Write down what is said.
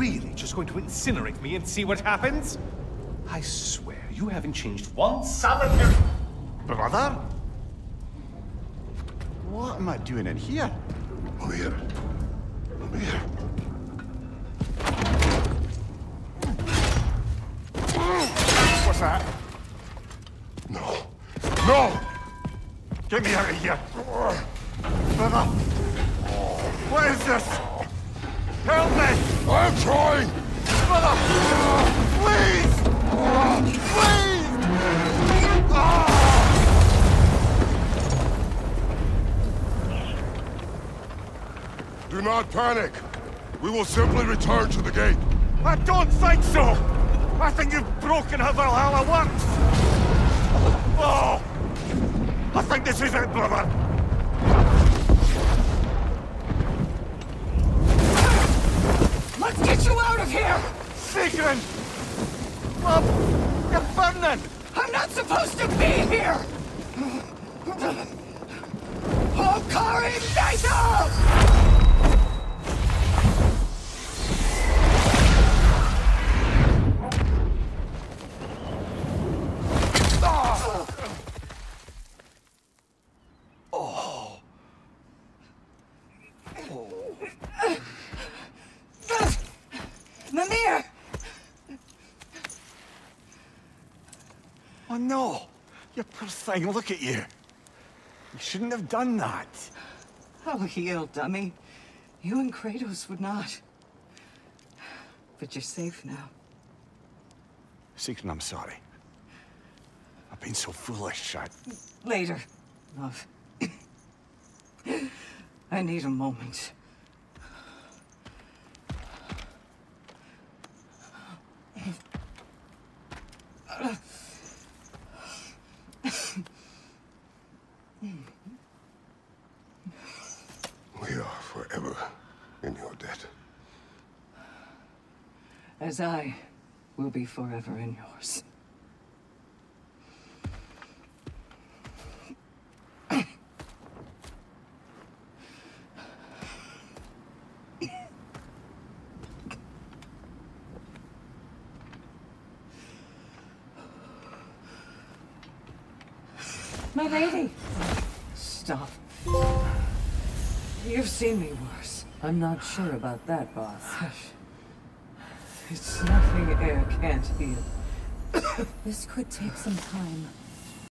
really just going to incinerate me and see what happens? I swear, you haven't changed one solitary... Brother? What am I doing in here? Over here. Over here. What's that? No. No! Get me out of here! Brother! What is this? Help me! I'm trying! Please! Please! Do not panic. We will simply return to the gate. I don't think so! I think you've broken how Valhalla works! Oh! I think this is it, brother! Sigrun! Mom! You're burning! I'm not supposed to be here! Hokari Igniter! Mimir! Ah! Oh. Oh. Oh no! You poor thing, look at you! You shouldn't have done that. Oh, I'll heal, dummy. You and Kratos would not. But you're safe now. Sigrun, I'm sorry. I've been so foolish, I... Later, love. I need a moment. We are forever in your debt. As I will be forever in yours. My lady! Stop. You've seen me worse. I'm not sure about that, boss. It's nothing air can't heal. This could take some time.